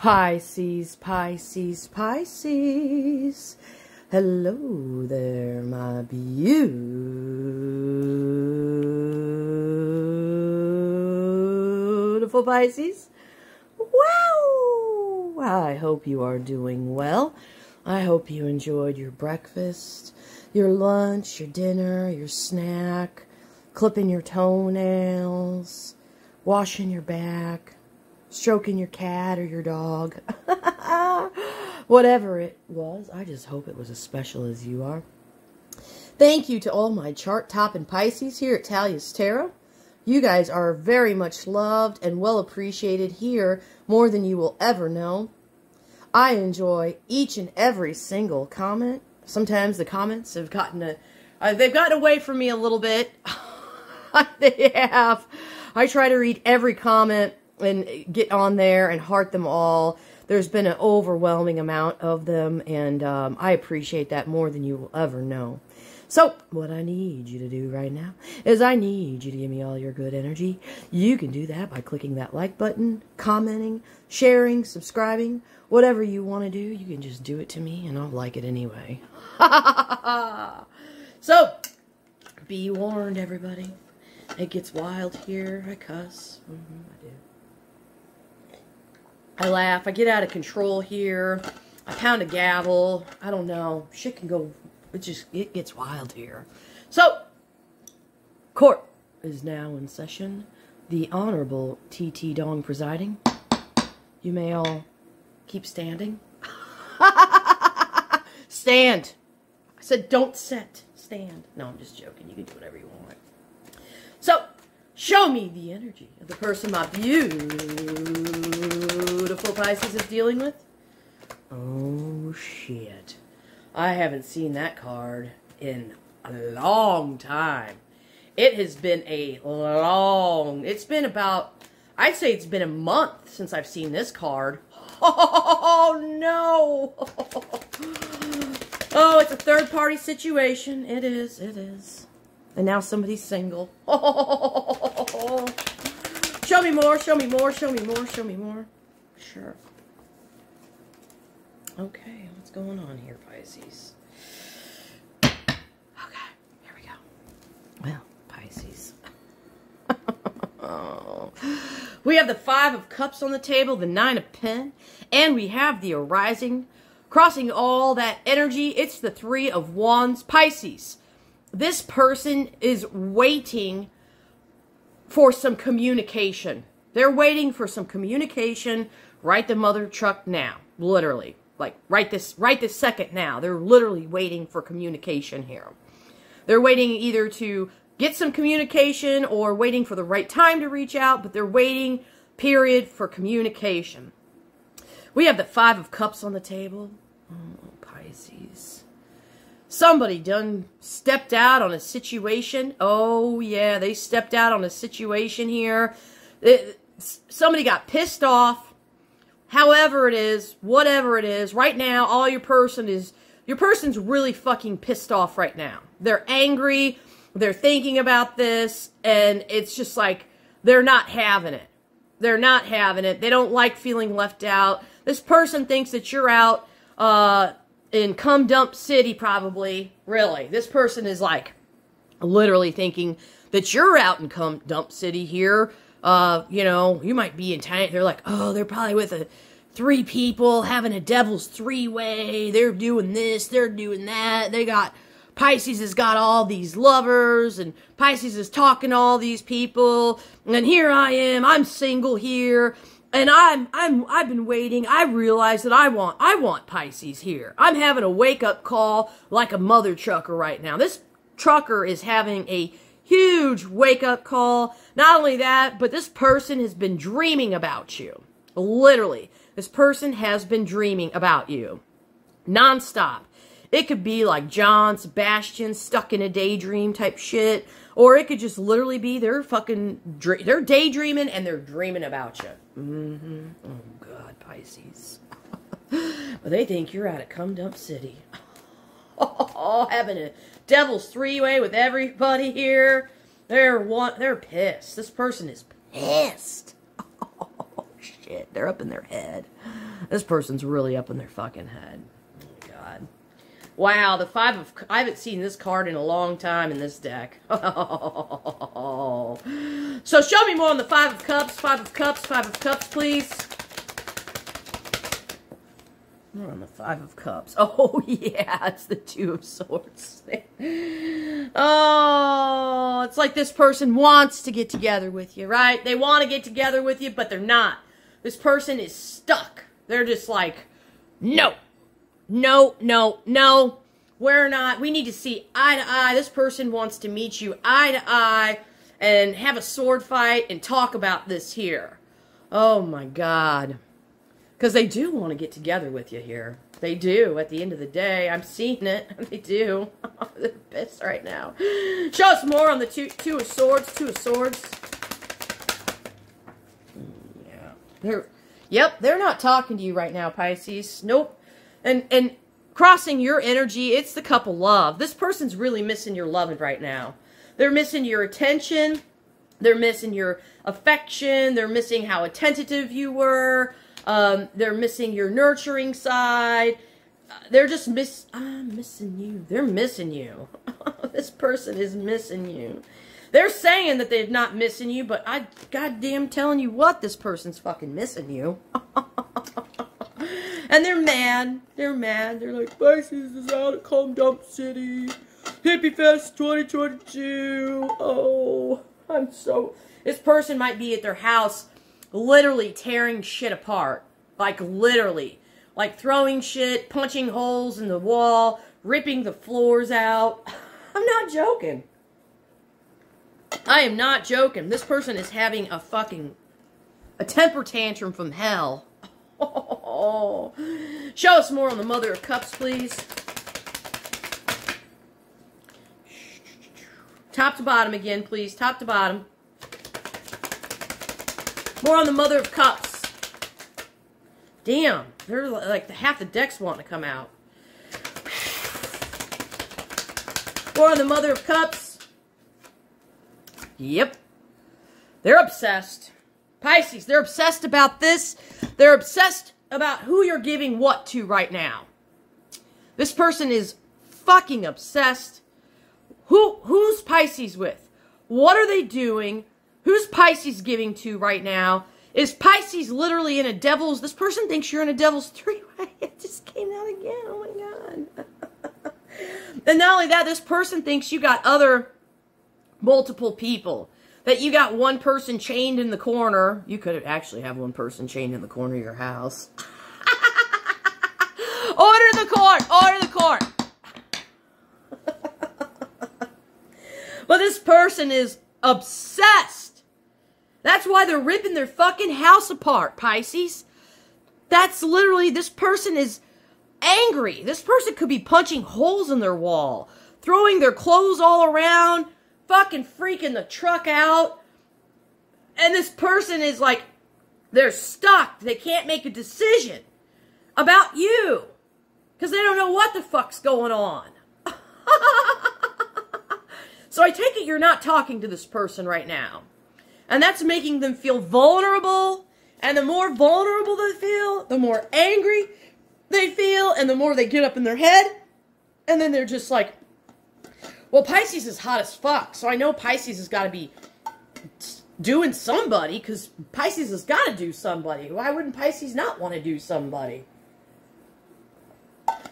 Pisces, Pisces, Pisces. Hello there, my beautiful Pisces. Wow! I hope you are doing well. I hope you enjoyed your breakfast, your lunch, your dinner, your snack, clipping your toenails, washing your back, stroking your cat or your dog. Whatever it was, I just hope it was as special as you are. Thank you to all my chart top and Pisces here at Talia's Tarot. You guys are very much loved and well appreciated here more than you will ever know. I enjoy each and every single comment. Sometimes the comments have gotten a, uh, they've gotten away from me a little bit. they have. I try to read every comment and get on there and heart them all. There's been an overwhelming amount of them, and um, I appreciate that more than you will ever know. So, what I need you to do right now is I need you to give me all your good energy. You can do that by clicking that like button, commenting, sharing, subscribing, whatever you want to do. You can just do it to me, and I'll like it anyway. so, be warned, everybody. It gets wild here. I cuss. Mm -hmm, I do. I laugh. I get out of control here. I pound a gavel. I don't know. Shit can go. It just it gets wild here. So, court is now in session. The Honorable T.T. Dong presiding. You may all keep standing. Stand. I said don't sit. Stand. No, I'm just joking. You can do whatever you want. So, show me the energy of the person my beautiful Pisces is dealing with. Oh, shit. I haven't seen that card in a long time. It has been a long, it's been about, I'd say it's been a month since I've seen this card. Oh, no. Oh, it's a third party situation. It is, it is. And now somebody's single. show me more, show me more, show me more, show me more. Sure. Okay, what's going on here, Pisces? Okay, here we go. Well, Pisces. we have the Five of Cups on the table, the Nine of Pen, and we have the Arising. Crossing all that energy, it's the Three of Wands, Pisces this person is waiting for some communication. They're waiting for some communication right the mother truck now, literally. Like right this right this second now. They're literally waiting for communication here. They're waiting either to get some communication or waiting for the right time to reach out, but they're waiting period for communication. We have the 5 of cups on the table. Oh, Pisces. Somebody done stepped out on a situation. Oh, yeah, they stepped out on a situation here. It, somebody got pissed off. However it is, whatever it is, right now, all your person is, your person's really fucking pissed off right now. They're angry. They're thinking about this. And it's just like, they're not having it. They're not having it. They don't like feeling left out. This person thinks that you're out, uh, in Cum Dump City, probably. Really. This person is like literally thinking that you're out in Cum Dump City here. Uh, you know, you might be in town. They're like, oh, they're probably with a three people having a devil's three way. They're doing this, they're doing that. They got Pisces has got all these lovers, and Pisces is talking to all these people. And here I am, I'm single here, and I'm I'm I've been waiting. I realize that I want I want Pisces here. I'm having a wake up call like a mother trucker right now. This trucker is having a huge wake up call. Not only that, but this person has been dreaming about you. Literally, this person has been dreaming about you nonstop. It could be like John Sebastian stuck in a daydream type shit, or it could just literally be they're fucking they're daydreaming and they're dreaming about you. Mm-hmm. Oh, God, Pisces. but they think you're out at Cum Dump City. Having a devil's three-way with everybody here. They're one. They're pissed. This person is pissed. Oh, shit. They're up in their head. this person's really up in their fucking head. Oh god. Wow, the five of I haven't seen this card in a long time in this deck. so show me more on the five of cups, five of cups, five of cups, please. More on the five of cups. Oh yeah, it's the two of swords. oh, it's like this person wants to get together with you, right? They want to get together with you, but they're not. This person is stuck. They're just like, no, no, no, no. We're not. We need to see eye to eye. This person wants to meet you eye to eye and have a sword fight and talk about this here. Oh my God. Because they do want to get together with you here. They do. At the end of the day, I'm seeing it. They do. They're pissed right now. Show us more on the two, two of swords. Two of swords. Yeah. They're, yep, they're not talking to you right now, Pisces. Nope. And, and crossing your energy, it's the couple love. This person's really missing your loving right now. They're missing your attention. They're missing your affection. They're missing how attentive you were. Um, they're missing your nurturing side. They're just miss. I'm missing you. They're missing you. this person is missing you. They're saying that they're not missing you, but I goddamn telling you what, this person's fucking missing you. and they're mad. They're mad. They're like, Pisces is out of Cum Dump City. Hippie Fest 2022. Oh, I'm so... This person might be at their house literally tearing shit apart. Like, literally. Like, throwing shit, punching holes in the wall, ripping the floors out. I'm not joking. I am not joking. This person is having a fucking... A temper tantrum from hell. Oh. Show us more on the Mother of Cups, please. Top to bottom again, please. Top to bottom. More on the Mother of Cups. Damn, they're like half the decks wanting to come out. More on the Mother of Cups. Yep. They're obsessed. Pisces, they're obsessed about this. They're obsessed about who you're giving what to right now. This person is fucking obsessed. Who who's Pisces with? What are they doing? Who's Pisces giving to right now? Is Pisces literally in a devil's? This person thinks you're in a devil's three-way. It just came out again. Oh my god. and not only that, this person thinks you got other multiple people. That you got one person chained in the corner. You could actually have one person chained in the corner of your house. Order the court! Order the court! but this person is obsessed that's why they're ripping their fucking house apart, Pisces. That's literally, this person is angry. This person could be punching holes in their wall, throwing their clothes all around, fucking freaking the truck out. And this person is like, they're stuck. They can't make a decision about you because they don't know what the fuck's going on. so I take it you're not talking to this person right now. And that's making them feel vulnerable. And the more vulnerable they feel, the more angry they feel, and the more they get up in their head. And then they're just like, well, Pisces is hot as fuck, so I know Pisces has got to be doing somebody, because Pisces has got to do somebody. Why wouldn't Pisces not want to do somebody?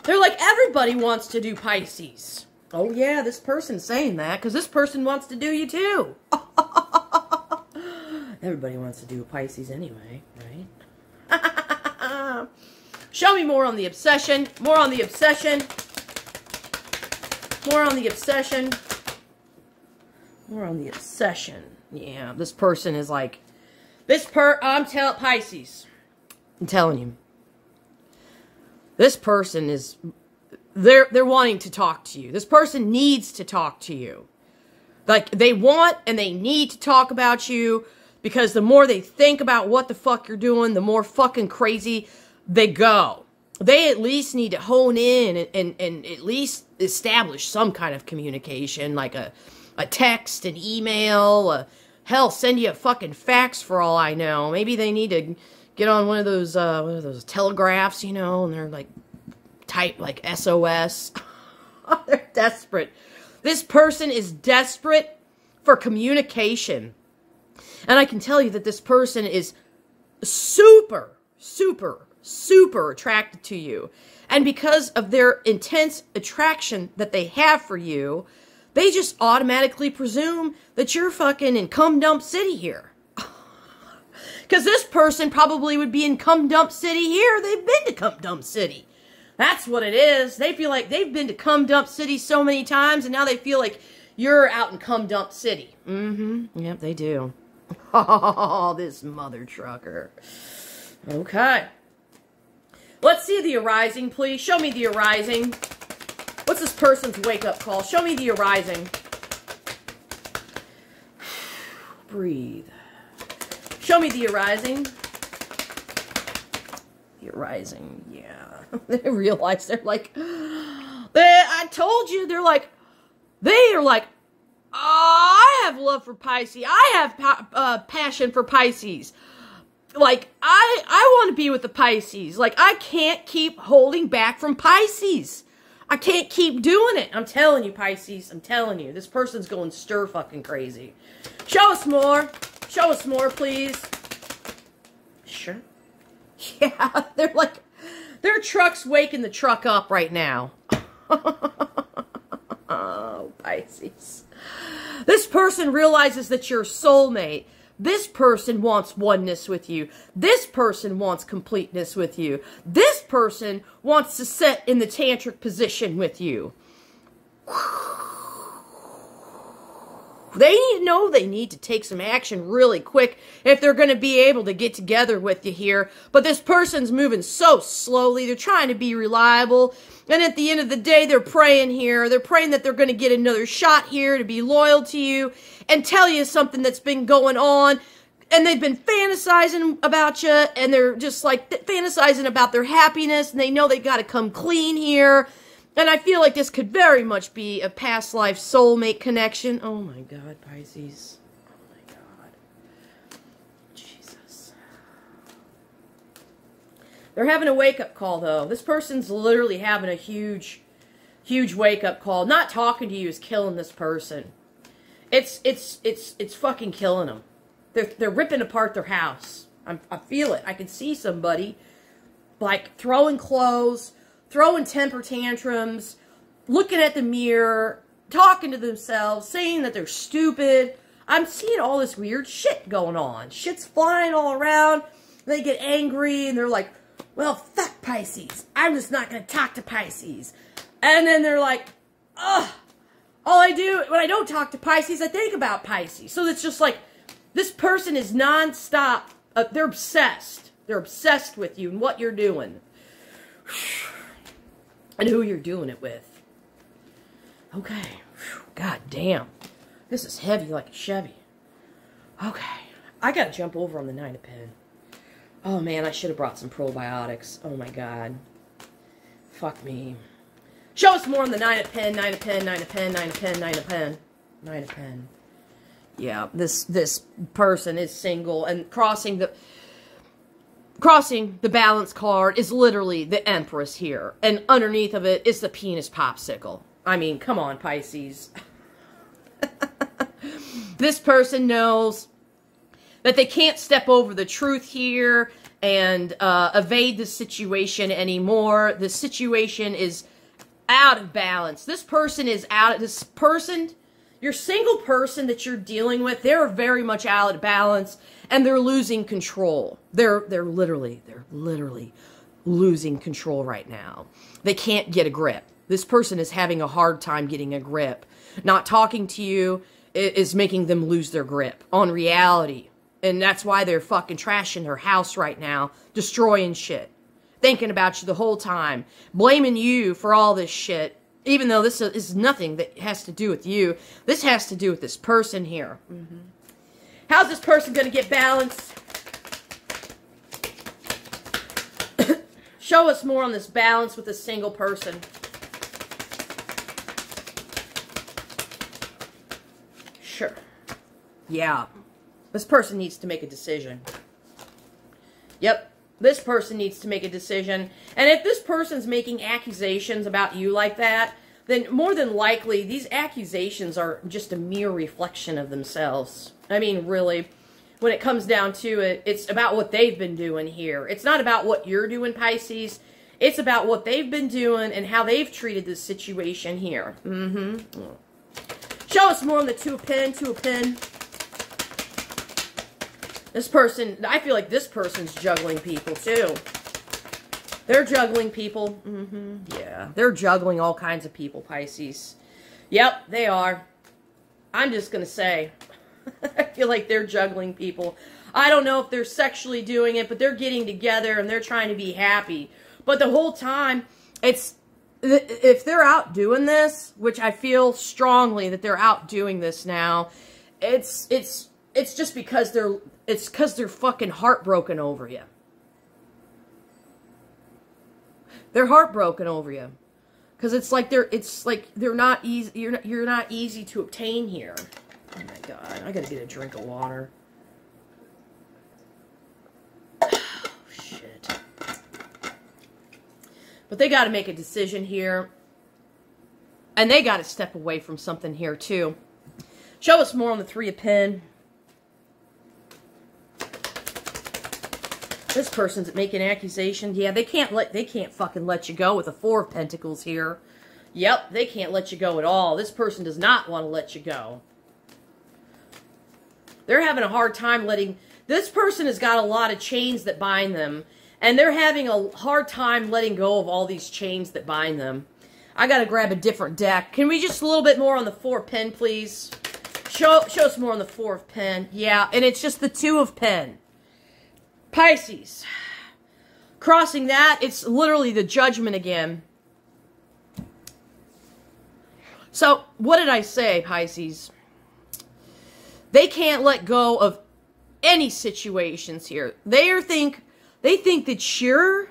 They're like, everybody wants to do Pisces. Oh, yeah, this person's saying that, because this person wants to do you too. Everybody wants to do a Pisces anyway, right? Show me more on the obsession. More on the obsession. More on the obsession. More on the obsession. Yeah, this person is like, this per, I'm tell Pisces. I'm telling you. This person is, they're, they're wanting to talk to you. This person needs to talk to you. Like, they want and they need to talk about you because the more they think about what the fuck you're doing, the more fucking crazy they go. They at least need to hone in and, and, and at least establish some kind of communication, like a, a text, an email, a, hell, send you a fucking fax for all I know. Maybe they need to get on one of those uh, one of those telegraphs, you know, and they're like type like SOS. they're desperate. This person is desperate for communication. And I can tell you that this person is super, super, super attracted to you. And because of their intense attraction that they have for you, they just automatically presume that you're fucking in cum dump city here. Because this person probably would be in cum dump city here. They've been to cum dump city. That's what it is. They feel like they've been to cum dump city so many times, and now they feel like you're out in cum dump city. Mm-hmm. Yep, they do. Oh, this mother trucker. Okay. Let's see the arising, please. Show me the arising. What's this person's wake-up call? Show me the arising. Breathe. Show me the arising. The arising, yeah. they realize they're like, they, I told you, they're like, they are like, oh, I have love for Pisces. I have pa uh, passion for Pisces. Like, I, I want to be with the Pisces. Like, I can't keep holding back from Pisces. I can't keep doing it. I'm telling you, Pisces. I'm telling you. This person's going stir fucking crazy. Show us more. Show us more, please. Sure. Yeah, they're like, their truck's waking the truck up right now. oh, Pisces. This person realizes that you're a soulmate. This person wants oneness with you. This person wants completeness with you. This person wants to sit in the tantric position with you. They know they need to take some action really quick if they're going to be able to get together with you here. But this person's moving so slowly. They're trying to be reliable. And at the end of the day, they're praying here. They're praying that they're going to get another shot here to be loyal to you and tell you something that's been going on. And they've been fantasizing about you and they're just like fantasizing about their happiness and they know they got to come clean here and I feel like this could very much be a past life soulmate connection. Oh my god, Pisces. Oh my god. Jesus. They're having a wake up call though. This person's literally having a huge, huge wake up call. Not talking to you is killing this person. It's it's it's it's fucking killing them. They're they're ripping apart their house. I'm, I feel it. I can see somebody like throwing clothes throwing temper tantrums, looking at the mirror, talking to themselves, saying that they're stupid. I'm seeing all this weird shit going on. Shit's flying all around. They get angry and they're like, well, fuck Pisces. I'm just not going to talk to Pisces. And then they're like, ugh. All I do, when I don't talk to Pisces, I think about Pisces. So it's just like, this person is nonstop. Uh, they're obsessed. They're obsessed with you and what you're doing and who you're doing it with. Okay. God damn. This is heavy like a Chevy. Okay. I gotta jump over on the Nine of Pen. Oh man, I should have brought some probiotics. Oh my god. Fuck me. Show us more on the Nine of Pen, Nine of Pen, Nine of Pen, Nine of Pen, Nine of Pen. Nine of Pen. Yeah, this this person is single and crossing the crossing the balance card is literally the Empress here. And underneath of it is the penis popsicle. I mean, come on, Pisces. this person knows that they can't step over the truth here and uh, evade the situation anymore. The situation is out of balance. This person is out. Of this person, your single person that you're dealing with, they're very much out of balance and they're losing control. They're they're literally they're literally losing control right now. They can't get a grip. This person is having a hard time getting a grip. Not talking to you is making them lose their grip on reality. And that's why they're fucking trashing their house right now, destroying shit, thinking about you the whole time, blaming you for all this shit, even though this is nothing that has to do with you. This has to do with this person here. Mm-hmm. How's this person going to get balanced? Show us more on this balance with a single person. Sure. Yeah. This person needs to make a decision. Yep. This person needs to make a decision. And if this person's making accusations about you like that, then more than likely these accusations are just a mere reflection of themselves. I mean, really, when it comes down to it, it's about what they've been doing here. It's not about what you're doing, Pisces. It's about what they've been doing and how they've treated this situation here. Mm-hmm. Show us more on the two of pin, two of pin. This person, I feel like this person's juggling people too. They're juggling people. Mm-hmm. Yeah, they're juggling all kinds of people, Pisces. Yep, they are. I'm just going to say, I feel like they're juggling people. I don't know if they're sexually doing it, but they're getting together and they're trying to be happy. But the whole time, it's if they're out doing this, which I feel strongly that they're out doing this now, it's it's it's just because they're it's because they're fucking heartbroken over you. They're heartbroken over you. Because it's like they're it's like they're not easy you're not you're not easy to obtain here. Oh my god, I gotta get a drink of water. Oh, shit. But they gotta make a decision here. And they gotta step away from something here too. Show us more on the three of pen. This person's making accusations. Yeah, they can't let they can't fucking let you go with a four of pentacles here. Yep, they can't let you go at all. This person does not want to let you go. They're having a hard time letting this person has got a lot of chains that bind them, and they're having a hard time letting go of all these chains that bind them. I got to grab a different deck. Can we just a little bit more on the four pen, please? Show, show us more on the four of pen. Yeah, and it's just the two of pen. Pisces. Crossing that, it's literally the judgment again. So, what did I say, Pisces? They can't let go of any situations here. They think they think that you're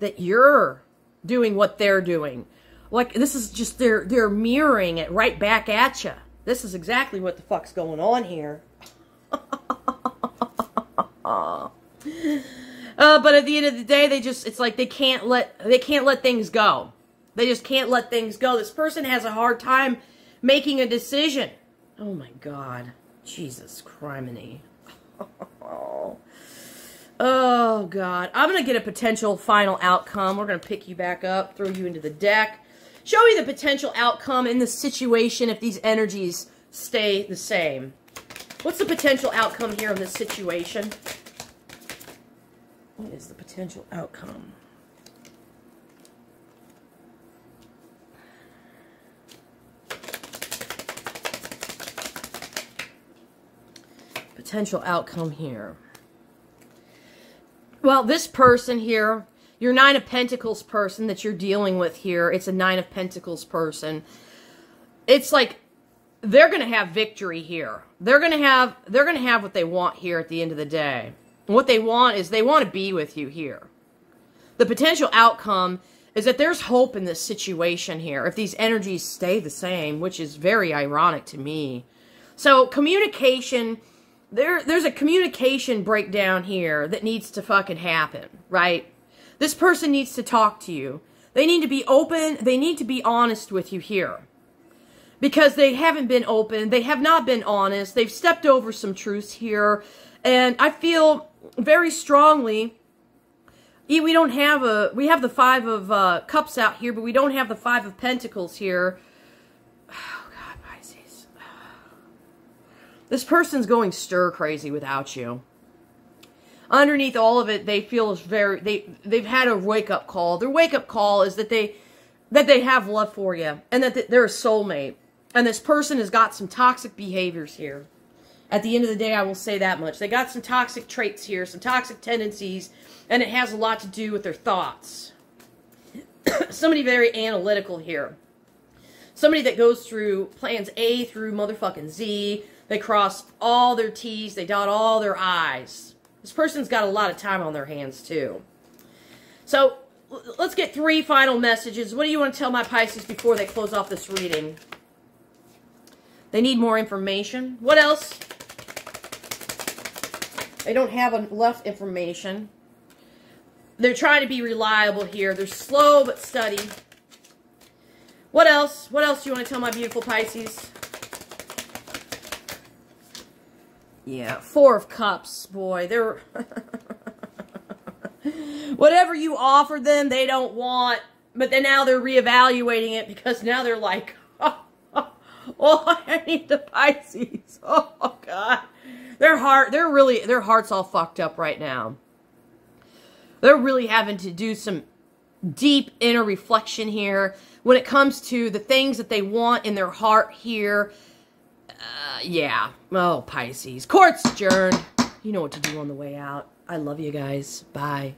that you're doing what they're doing. Like this is just they're they're mirroring it right back at you. This is exactly what the fuck's going on here. Uh, but at the end of the day, they just, it's like they can't let, they can't let things go. They just can't let things go. This person has a hard time making a decision. Oh my God. Jesus criminy. oh God. I'm going to get a potential final outcome. We're going to pick you back up, throw you into the deck. Show you the potential outcome in the situation if these energies stay the same. What's the potential outcome here in this situation? What is the potential outcome? Potential outcome here. Well, this person here, your Nine of Pentacles person that you're dealing with here, it's a Nine of Pentacles person. It's like they're going to have victory here. They're going to have they're going to have what they want here at the end of the day what they want is they want to be with you here. The potential outcome is that there's hope in this situation here if these energies stay the same, which is very ironic to me. So communication, there, there's a communication breakdown here that needs to fucking happen, right? This person needs to talk to you. They need to be open. They need to be honest with you here. Because they haven't been open. They have not been honest. They've stepped over some truths here. And I feel very strongly we don't have a we have the five of uh, cups out here but we don't have the five of pentacles here this person's going stir crazy without you underneath all of it they feel very they they've had a wake up call their wake up call is that they that they have love for you and that they're a soulmate and this person has got some toxic behaviors here at the end of the day, I will say that much. They got some toxic traits here, some toxic tendencies, and it has a lot to do with their thoughts. Somebody very analytical here. Somebody that goes through plans A through motherfucking Z. They cross all their T's. They dot all their I's. This person's got a lot of time on their hands, too. So, let's get three final messages. What do you want to tell my Pisces before they close off this reading? They need more information. What else? They don't have enough information. they're trying to be reliable here. They're slow but steady. What else? What else do you want to tell my beautiful Pisces? Yeah, Four of Cups. Boy, they're... Whatever you offered them, they don't want. But then now they're reevaluating it because now they're like, oh, I need the Pisces. Oh, God. Their heart, they're really, their heart's all fucked up right now. They're really having to do some deep inner reflection here when it comes to the things that they want in their heart here. Uh, yeah. Oh, Pisces. Court's adjourned. You know what to do on the way out. I love you guys. Bye.